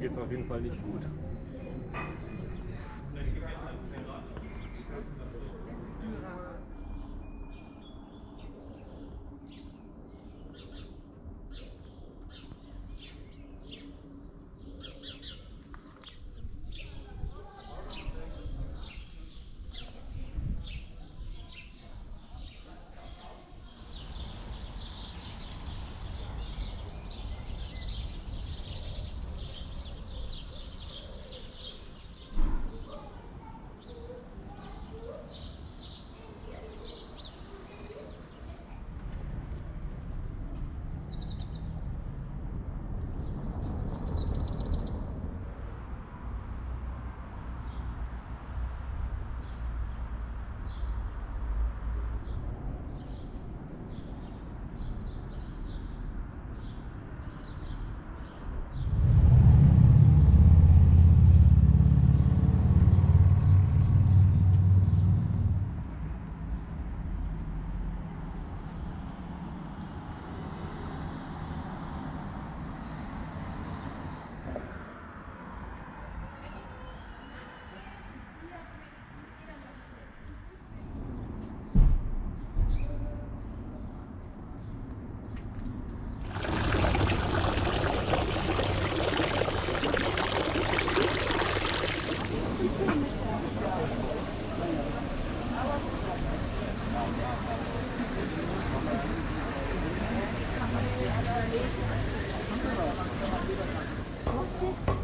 Geht es auf jeden Fall nicht gut. 혹시?